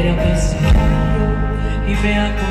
era desvio e vem a.